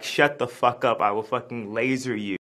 Shut the fuck up, I will fucking laser you.